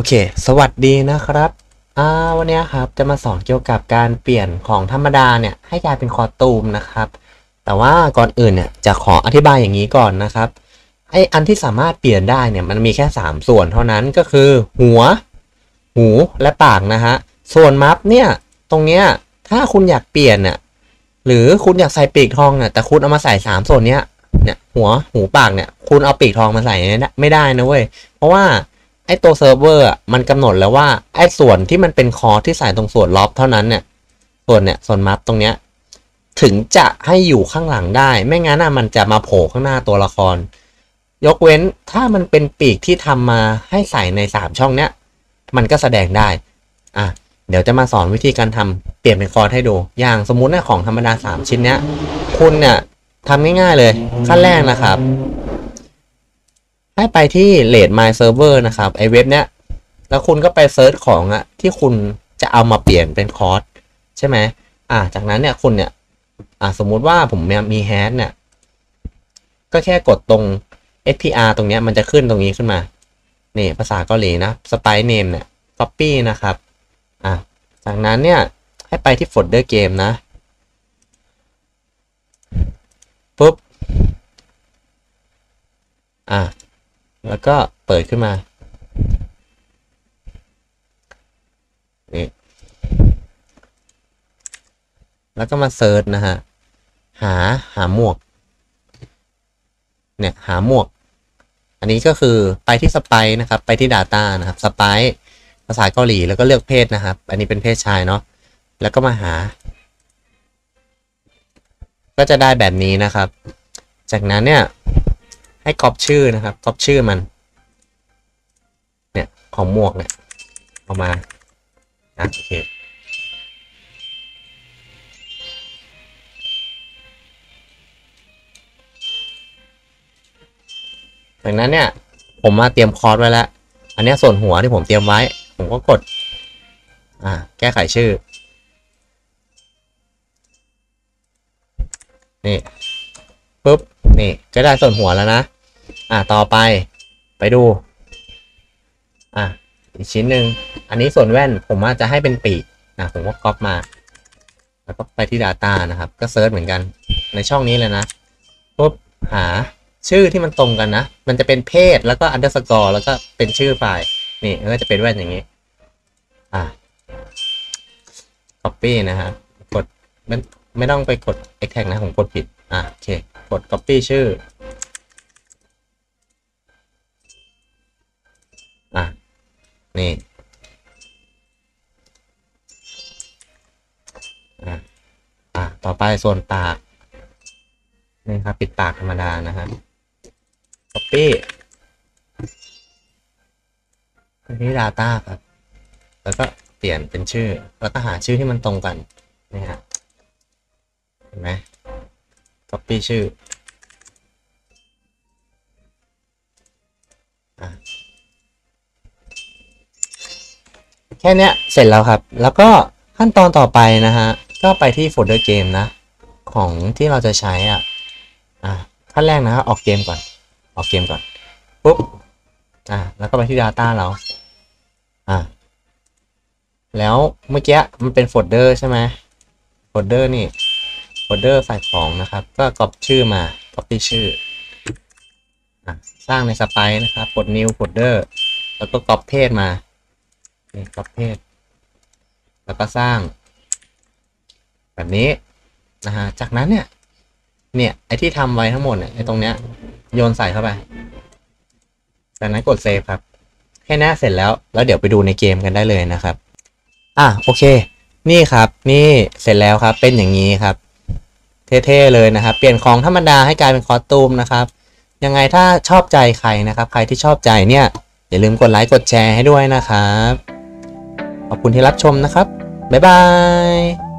อเค สวัสดีนะครับอ่าวันนี้ครับจะมาสอนเกี่ยวกับการเปลี่ยนของธรรมดาเนี่ยให้กลายเป็นคอตูมนะครับ แต่ว่าก่อนอื่นเนี่ยจะขออธิบายอย่างนี้ก่อนนะครับ ไออันที่สามารถเปลี่ยนได้เนี่ยมันมีแค่ 3 ส่วนเท่านั้นก็คือ หัว หูและปากนะฮะ ส่วนมัฟเนี่ยตรงเนี้ยถ้าคุณอยากเปลี่ยนเนี่ยหรือคุณอยากใส่ปีกทองเนี่ยแต่คุณเอามาใส่ 3 ส่วนเนี้ยเนี่ยหัวหูปากเนี่ยคุณเอาปีกทองมาใส่ไม่ได้นะเว้ยเพราะว่า ไอ้ตัวเซิร์ฟเวอร์มันกำหนดแล้วว่าไอ้ส่วนที่มันเป็นคอสที่ใส่ตรงส่วน robe เท่านั้นเนี่ยส่วนเนี่ยส่วน muff ตรงเนี้ยถึงจะให้อยู่ข้างหลังได้ ไม่งั้นอะมันจะมาโผล่ข้างหน้าตัวละคร ยกเว้นถ้ามันเป็นปีกที่ทำมาให้ใส่ในสามช่องเนี้ยมันก็แสดงได้อะเดี๋ยวจะมาสอนวิธีการทำเปลี่ยนเป็นคอสให้ดู อย่างสมมุติเนี่ยของธรรมดาสามชิ้นเนี้ยคุณเนี่ยทำง่ายๆเลยขั้นแรกนะครับ ให้ไปที่ rate my server นะครับไอเว็บเนี้ยแล้วคุณก็ไป search ของอะที่คุณจะเอามาเปลี่ยนเป็นคอร์สใช่ไหมอ่าจากนั้นเนี่ยคุณเนี่ยอ่าสมมุติว่าผมมีแฮชเนี่ยก็แค่กดตรง SPR ตรงเนี้ยมันจะขึ้นตรงนี้ขึ้นมานี่ภาษาเกาหลีนะ Spy Name เนี่ย Copy นะครับอ่าจากนั้นเนี่ยให้ไปที่โฟลเดอร์เกมนะปุ๊บ อ่า แล้วก็เปิดขึ้นมา นี่ แล้วก็มา search นะฮะ หาหาหมวก เนี่ย หาหมวก อันนี้ก็คือไปที่ spriteนะครับ ไปที่ Data นะครับสไปภาษาเกาหลีแล้วก็เลือกเพศนะครับ อันนี้เป็นเพศชายเนาะ แล้วก็มาหา ก็จะได้แบบนี้นะครับ จากนั้นเนี่ย ให้กรอบชื่อนะครับกรอบชื่อมัน เนี่ยของหมวกเนี่ยเอามานะโอเคจากนั้นเนี่ย ผมมาเตรียมคอร์สไว้แล้ว อันนี้ส่วนหัวที่ผมเตรียมไว้ ผมก็กด อ่า แก้ไขชื่อ นี่ปุ๊บ นี่ก็ได้ส่วนหัวแล้วนะ อะต่อไปไปดู อะอีกชิ้นหนึ่งอันนี้ส่วนแว่นผมอาจจะให้เป็นปีกนะผมก็ก๊อปมา แล้วก็ไปที่ Data นะครับ ก็ search เหมือนกันในช่องนี้เลยนะปุ๊บหาชื่อที่มันตรงกันนะ มันจะเป็นเพศแล้วก็ underscore แล้วก็เป็นชื่อไฟล์นี่ก็จะเป็นแว่นอย่างนี้ อะ copy นะครับกดไม่ไม่ต้องไปกด extract นะ ผมกดผิด อะ โอเค กด copy ชื่อ นี่อะอะต่อไปส่วนปากนี่ครับปิดปากธรรมดานะฮะ copy ที่ data ครับ แล้วก็เปลี่ยนเป็นชื่อ แล้วก็หาชื่อที่มันตรงกันนี่ฮะเห็นไหม copy ชื่อ แค่นี้เสร็จแล้วครับ แล้วก็ขั้นตอนต่อไปนะฮะ ก็ไปที่โฟลเดอร์เกมนะ ของที่เราจะใช้อะอะขั้นแรกนะออกเกมก่อน ออกเกมก่อนปุ๊บอะแล้วก็ไปที่ Data เราอะแล้วเมื่อกี้มันเป็นโฟลเดอร์ใช่ไหมโฟลเดอร์นี่โฟลเดอร์ใส่ของนะครับ ก็ก๊อปชื่อมา copy ชื่ออสร้างในสไปนะครับกด new folder แล้วก็กรอบเพศมา ประเภท แล้วก็สร้าง แบบนี้นะฮะจากนั้นเนี่ย เนี่ยไอที่ทำไว้ทั้งหมดเนี่ยไอตรงเนี้ยโยนใส่เข้าไปจากนั้นกดเซฟครับแค่นี้เสร็จแล้วแล้วเดี๋ยวไปดูในเกมกันได้เลยนะครับ อะโอเค นี่ครับ นี่เสร็จแล้วครับ เป็นอย่างนี้ครับ เท่ๆเลยนะครับ เปลี่ยนของธรรมดาให้กลายเป็นคอสตูมนะครับ ยังไงถ้าชอบใจใครนะครับ ใครที่ชอบใจเนี่ยอย่าลืมกดไลค์กดแชร์ให้ด้วยนะครับ ขอบคุณที่รับชมนะครับ บ๊ายบาย